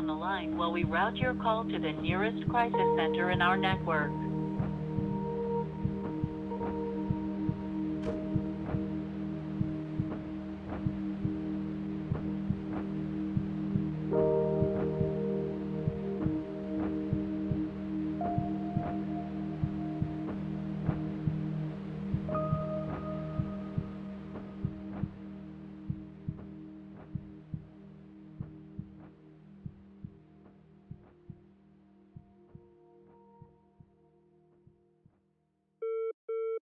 on the line while we route your call to the nearest crisis center in our network.